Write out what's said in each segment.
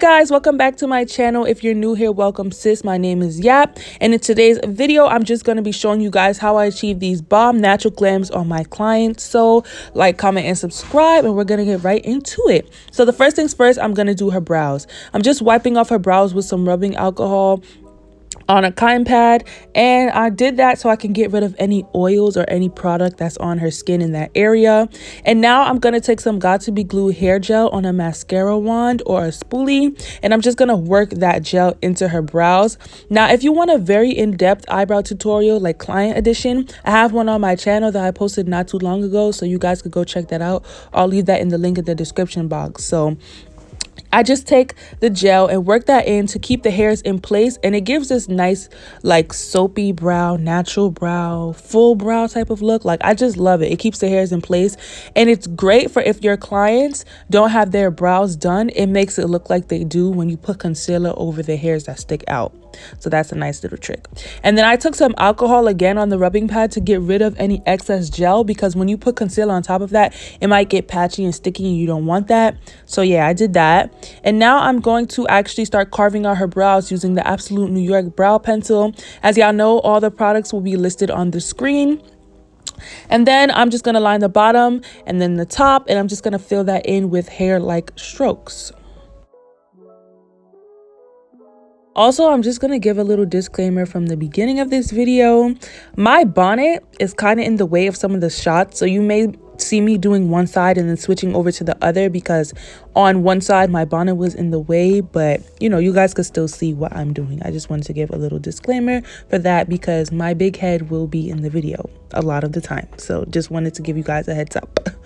Guys, welcome back to my channel. If you're new here, welcome sis. My name is Yap. And in today's video, I'm just going to be showing you guys how I achieve these bomb natural glams on my clients. So like, comment, and subscribe, and we're going to get right into it. So the first things first, I'm going to do her brows. I'm just wiping off her brows with some rubbing alcohol on a cotton pad and I did that so I can get rid of any oils or any product that's on her skin in that area. And now I'm going to take some Got To Be Glue hair gel on a mascara wand or a spoolie and I'm just going to work that gel into her brows. Now if you want a very in-depth eyebrow tutorial like client edition, I have one on my channel that I posted not too long ago so you guys could go check that out. I'll leave that in the link in the description box. So I just take the gel and work that in to keep the hairs in place and it gives this nice like soapy brow, natural brow, full brow type of look. Like I just love it. It keeps the hairs in place and it's great for if your clients don't have their brows done, it makes it look like they do when you put concealer over the hairs that stick out. So that's a nice little trick. And then I took some alcohol again on the rubbing pad to get rid of any excess gel because when you put concealer on top of that, it might get patchy and sticky and you don't want that. So yeah, I did that. And now I'm going to actually start carving out her brows using the Absolute New York Brow Pencil. As y'all know, all the products will be listed on the screen. And then I'm just going to line the bottom and then the top and I'm just going to fill that in with hair-like strokes. Also, I'm just going to give a little disclaimer from the beginning of this video. My bonnet is kind of in the way of some of the shots, so you may see me doing one side and then switching over to the other because on one side my bonnet was in the way but you know you guys could still see what i'm doing. I just wanted to give a little disclaimer for that because my big head will be in the video a lot of the time. So just wanted to give you guys a heads up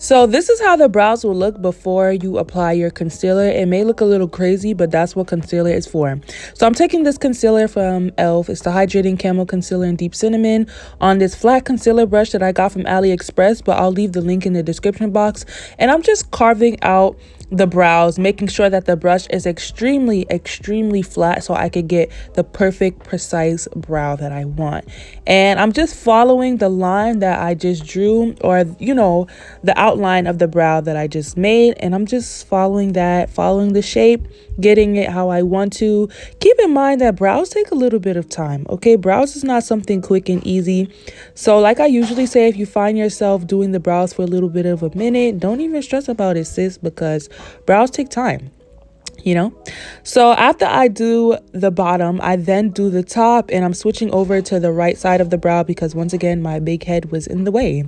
So this is how the brows will look before you apply your concealer. It may look a little crazy, but that's what concealer is for. So I'm taking this concealer from e.l.f. It's the Hydrating Camo Concealer in Deep Cinnamon on this flat concealer brush that I got from AliExpress, but I'll leave the link in the description box. And I'm just carving out the brows, making sure that the brush is extremely, extremely flat so I could get the perfect, precise brow that I want. And I'm just following the line that I just drew or, you know, the outline of the brow that I just made. And I'm just following that, following the shape, getting it how I want to. Keep in mind that brows take a little bit of time, okay? Brows is not something quick and easy. So like I usually say, if you find yourself doing the brows for a little bit of a minute, don't even stress about it, sis, because brows take time you know? So after i do the bottom i then do the top and i'm switching over to the right side of the brow because once again my big head was in the way.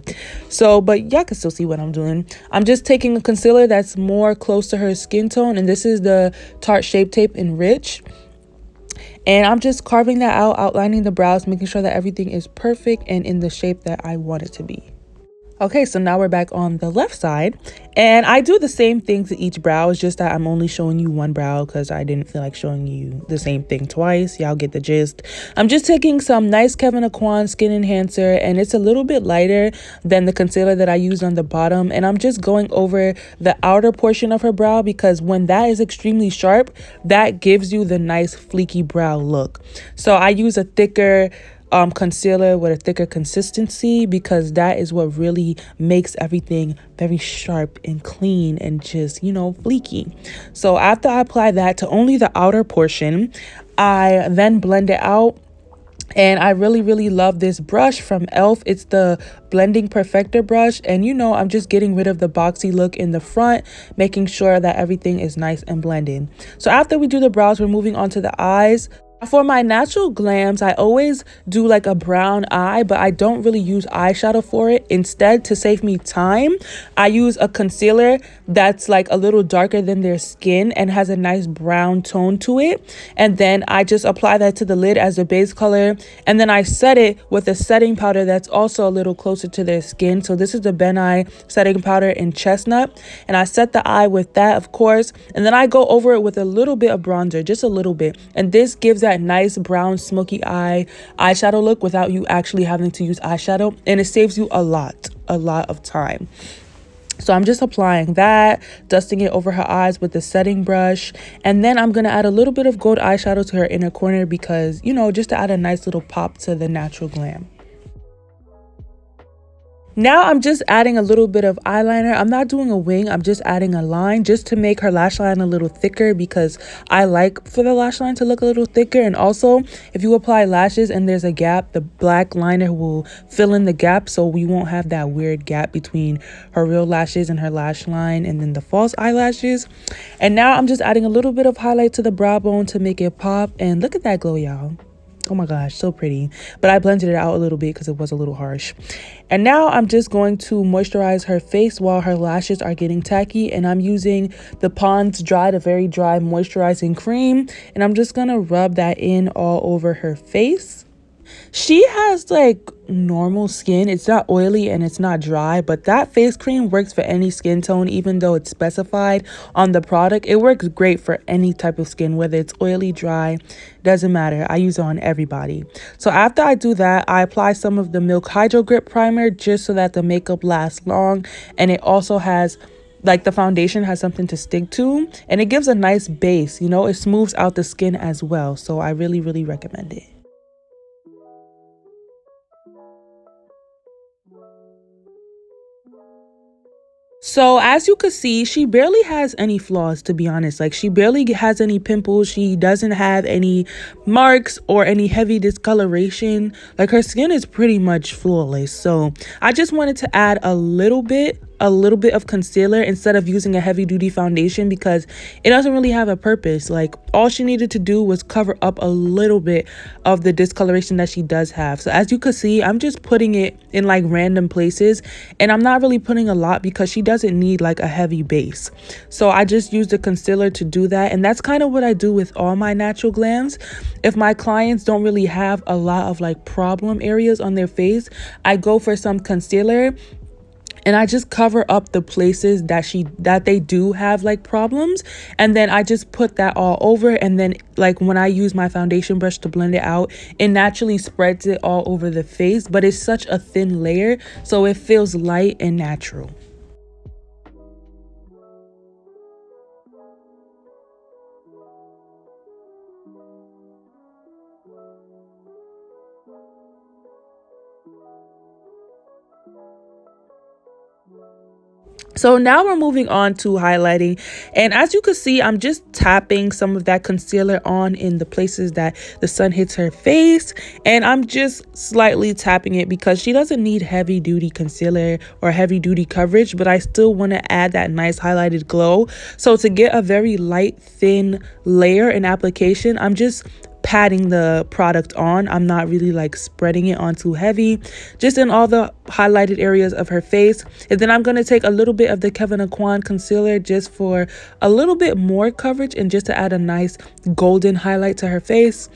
So but y'all can still see what i'm doing. I'm just taking a concealer that's more close to her skin tone and this is the tarte shape tape in rich. And I'm just carving that out, outlining the brows, making sure that everything is perfect and in the shape that I want it to be. Okay, so now we're back on the left side. And I do the same thing to each brow. It's just that I'm only showing you one brow because I didn't feel like showing you the same thing twice. Y'all get the gist. I'm just taking some nice Kevyn Aucoin Skin Enhancer. And it's a little bit lighter than the concealer that I used on the bottom. And I'm just going over the outer portion of her brow because when that is extremely sharp, that gives you the nice fleeky brow look. So I use a thicker um, concealer with a thicker consistency because that is what really makes everything very sharp and clean and just, you know, fleeky. So after I apply that to only the outer portion, I then blend it out and I really, really love this brush from e.l.f. It's the Blending Perfector brush. And you know, I'm just getting rid of the boxy look in the front, making sure that everything is nice and blended. So after we do the brows, we're moving on to the eyes. For my natural glams, I always do like a brown eye, but I don't really use eyeshadow for it. Instead, to save me time, I use a concealer that's like a little darker than their skin and has a nice brown tone to it. And then I just apply that to the lid as a base color. And then I set it with a setting powder that's also a little closer to their skin. So this is the Ben Nye setting powder in chestnut. And I set the eye with that, of course. And then I go over it with a little bit of bronzer, just a little bit. And this gives that that nice brown smoky eye eyeshadow look without you actually having to use eyeshadow and it saves you a lot a lot of time so I'm just applying that, dusting it over her eyes with the setting brush. And then I'm going to add a little bit of gold eyeshadow to her inner corner because, you know, just to add a nice little pop to the natural glam. Now I'm just adding a little bit of eyeliner. I'm not doing a wing. I'm just adding a line just to make her lash line a little thicker because I like for the lash line to look a little thicker. And also, if you apply lashes and there's a gap, the black liner will fill in the gap so we won't have that weird gap between her real lashes and her lash line and then the false eyelashes. And now I'm just adding a little bit of highlight to the brow bone to make it pop. And look at that glow, y'all. Oh my gosh, so pretty. But I blended it out a little bit because it was a little harsh. And now I'm just going to moisturize her face while her lashes are getting tacky. And I'm using the Pond's Dry, the very dry moisturizing cream. And I'm just to rub that in all over her face. She has like normal skin. It's not oily and it's not dry, but that face cream works for any skin tone, even though it's specified on the product. It works great for any type of skin, whether it's oily, dry, doesn't matter. I use it on everybody. So after I do that, I apply some of the Milk Hydro Grip Primer just so that the makeup lasts long. And it also has like the foundation has something to stick to and it gives a nice base you know it smooths out the skin as well so i really really recommend it So as you could see, she barely has any flaws, to be honest. Like she barely has any pimples. She doesn't have any marks or any heavy discoloration. Like her skin is pretty much flawless. So I just wanted to add a little bit a little bit of concealer instead of using a heavy duty foundation because it doesn't really have a purpose. Like all she needed to do was cover up a little bit of the discoloration that she does have. So as you can see, I'm just putting it in like random places and I'm not really putting a lot because she doesn't need like a heavy base. So I just use the concealer to do that. And that's kind of what I do with all my natural glams. If my clients don't really have a lot of like problem areas on their face, I go for some concealer and I just cover up the places that she that they do have like problems. And then I just put that all over. And then like when I use my foundation brush to blend it out it naturally spreads it all over the face. But it's such a thin layer so it feels light and natural. So now we're moving on to highlighting. And as you can see, I'm just tapping some of that concealer on in the places that the sun hits her face. And I'm just slightly tapping it because she doesn't need heavy duty concealer or heavy duty coverage, but I still want to add that nice highlighted glow. So to get a very light, thin layer in application, I'm just patting the product on. I'm not really like spreading it on too heavy, just in all the highlighted areas of her face. And then I'm going to take a little bit of the Kevyn Aucoin concealer just for a little bit more coverage and just to add a nice golden highlight to her face.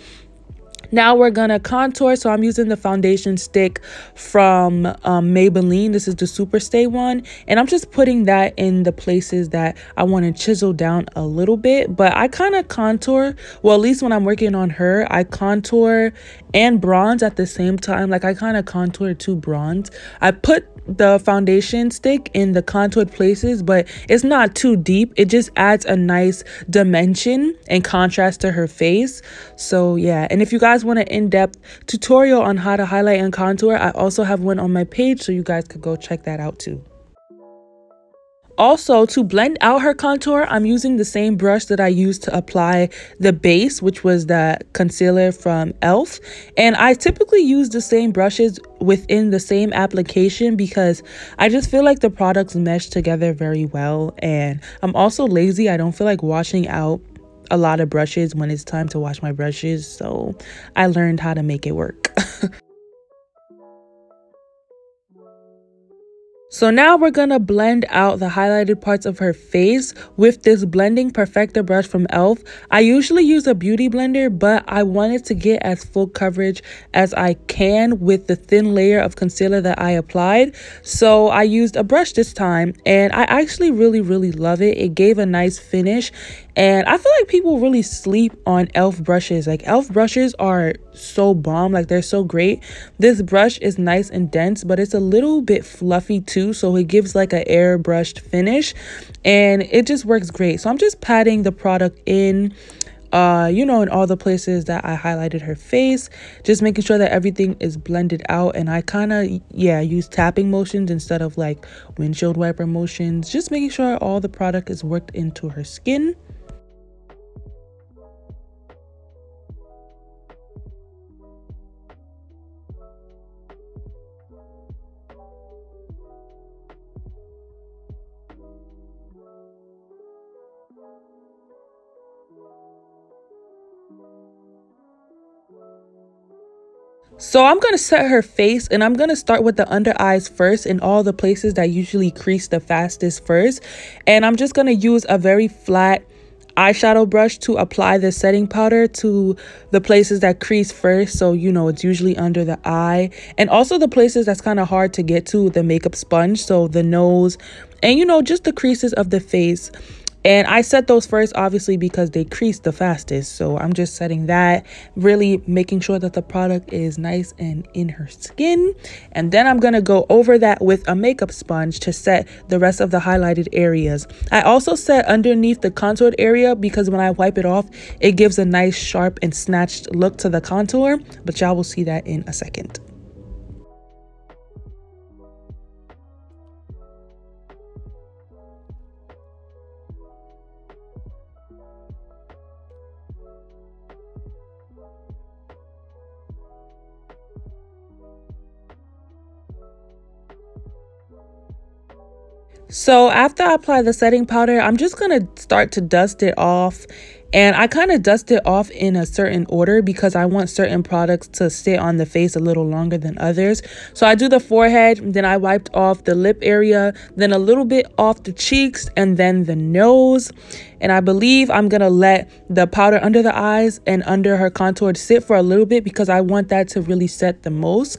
Now we're gonna contour. So I'm using the foundation stick from um, Maybelline. This is the Super Stay one. And I'm just putting that in the places that I wanna chisel down a little bit. But I kind of contour, well, at least when I'm working on her, I contour and bronze at the same time. Like I kind of contour to bronze. I put the foundation stick in the contoured places, but it's not too deep. It just adds a nice dimension and contrast to her face. So yeah, and if you guys want an in-depth tutorial on how to highlight and contour, I also have one on my page, so you guys could go check that out too. Also, to blend out her contour, I'm using the same brush that I used to apply the base, which was the concealer from e.l.f. And I typically use the same brushes within the same application because I just feel like the products mesh together very well. And I'm also lazy. I don't feel like washing out a lot of brushes when it's time to wash my brushes. So I learned how to make it work. So now we're to blend out the highlighted parts of her face with this blending perfector brush from e.l.f. I usually use a beauty blender, but I wanted to get as full coverage as I can with the thin layer of concealer that I applied. So I used a brush this time and I actually really, really love it. It gave a nice finish and I feel like people really sleep on e.l.f. brushes. Like e.l.f. brushes are so bomb, like they're so great. This brush is nice and dense, but it's a little bit fluffy too, so it gives like an airbrushed finish and it just works great. So I'm just patting the product in uh, you know, in all the places that I highlighted her face, just making sure that everything is blended out. And I kind of, yeah, use tapping motions instead of like windshield wiper motions, just making sure all the product is worked into her skin. So I'm going to set her face and I'm going to start with the under eyes first in all the places that usually crease the fastest first. And I'm just going to use a very flat eyeshadow brush to apply the setting powder to the places that crease first. So, you know, it's usually under the eye and also the places that's kind of hard to get to the makeup sponge. So the nose and, you know, just the creases of the face. And I set those first, obviously, because they crease the fastest. So I'm just setting that, really making sure that the product is nice and in her skin. And then I'm going to go over that with a makeup sponge to set the rest of the highlighted areas. I also set underneath the contoured area because when I wipe it off, it gives a nice sharp and snatched look to the contour. But y'all will see that in a second. So after I apply the setting powder, I'm just going to start to dust it off. And I kind of dust it off in a certain order because I want certain products to sit on the face a little longer than others. So I do the forehead, then I wiped off the lip area, then a little bit off the cheeks, and then the nose. And I believe I'm going to let the powder under the eyes and under her contour sit for a little bit because I want that to really set the most.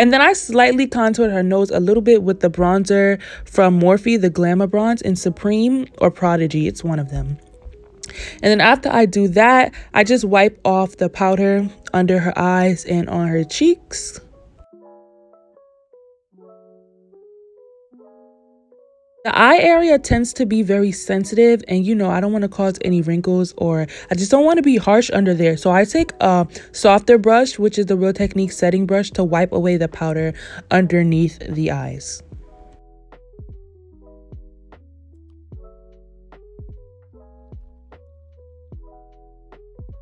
And then I slightly contoured her nose a little bit with the bronzer from Morphe, the Glamour Bronze in Supreme or Prodigy. It's one of them. And then after I do that, I just wipe off the powder under her eyes and on her cheeks. The eye area tends to be very sensitive and you know I don't want to cause any wrinkles or I just don't want to be harsh under there. So I take a softer brush which is the Real Technique setting brush to wipe away the powder underneath the eyes.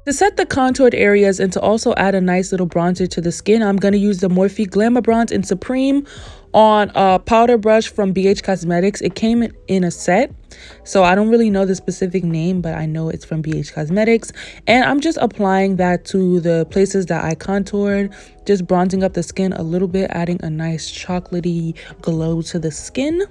To set the contoured areas and to also add a nice little bronzer to the skin, I'm going to use the Morphe Glamour Bronze in Supreme on a powder brush from BH Cosmetics. It came in a set, so I don't really know the specific name, but I know it's from BH Cosmetics. And I'm just applying that to the places that I contoured, just bronzing up the skin a little bit, adding a nice chocolatey glow to the skin.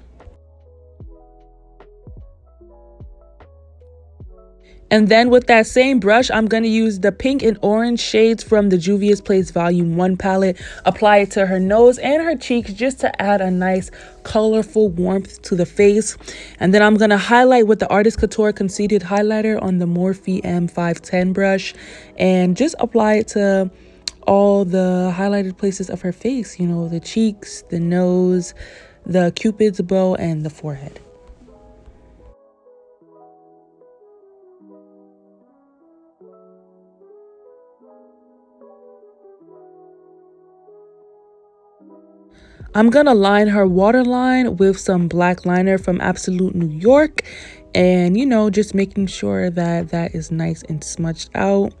And then with that same brush, I'm going to use the pink and orange shades from the Juvia's Place Volume 1 palette. Apply it to her nose and her cheeks just to add a nice colorful warmth to the face. And then I'm going to highlight with the Artist Couture Conceited Highlighter on the Morphe M510 brush. And just apply it to all the highlighted places of her face. You know, the cheeks, the nose, the cupid's bow, and the forehead. I'm to line her waterline with some black liner from Absolute New York. And, you know, just making sure that that is nice and smudged out.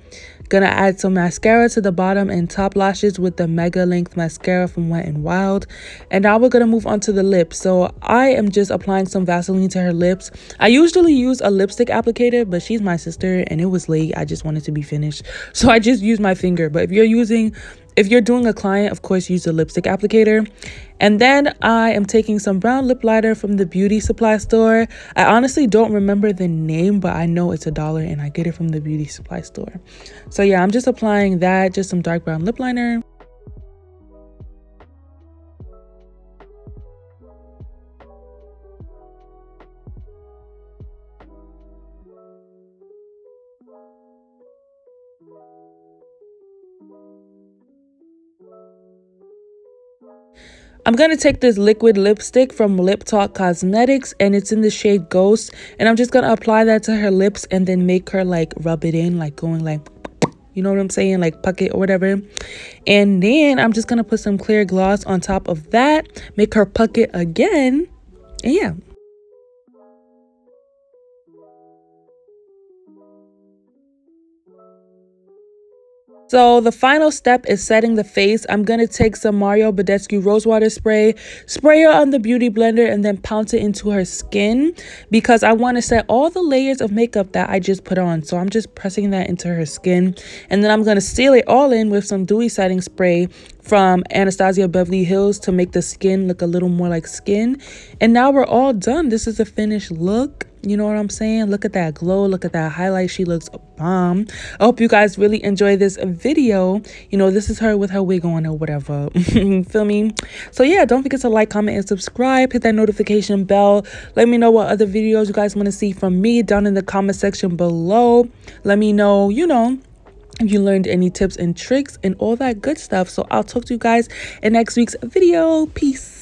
Gonna add some mascara to the bottom and top lashes with the Mega Length Mascara from Wet and Wild. And now we're gonna move on to the lips. So I am just applying some Vaseline to her lips. I usually use a lipstick applicator, but she's my sister and it was late. I just wanted to be finished. So I just used my finger. But if you're using if you're doing a client, of course, use a lipstick applicator. And then I am taking some brown lip liner from the beauty supply store. I honestly don't remember the name, but I know it's a dollar and I get it from the beauty supply store. So yeah, I'm just applying that, just some dark brown lip liner. I'm going to take this liquid lipstick from Lip Talk Cosmetics and it's in the shade Ghost. And I'm just going to apply that to her lips and then make her like rub it in, like going like you know what I'm saying? Like puck it or whatever. And then I'm just to put some clear gloss on top of that. Make her puck it again. And yeah, So the final step is setting the face. I'm going to take some Mario Badescu Rosewater Spray, spray her on the Beauty Blender, and then pounce it into her skin because I want to set all the layers of makeup that I just put on. So I'm just pressing that into her skin. And then I'm going to seal it all in with some dewy setting spray from Anastasia Beverly Hills to make the skin look a little more like skin. And now we're all done. This is the finished look. You know what I'm saying? Look at that glow. Look at that highlight. She looks bomb. I hope you guys really enjoy this video. You know, this is her with her wig on or whatever. Feel me? So yeah, don't forget to like, comment, and subscribe. Hit that notification bell. Let me know what other videos you guys want to see from me down in the comment section below. Let me know, you know, if you learned any tips and tricks and all that good stuff. So I'll talk to you guys in next week's video. Peace.